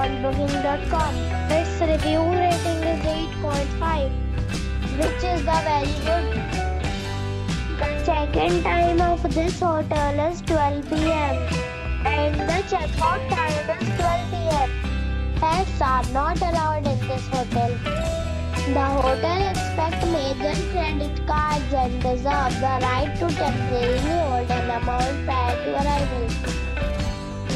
on booking.com. Its review rating is 8.5, which is the very good. The check-in time of this hotel is 12 pm and the check-out time is 12 pm. Pets are not allowed in this hotel. The hotel expects major credit cards and reserves the right to temporarily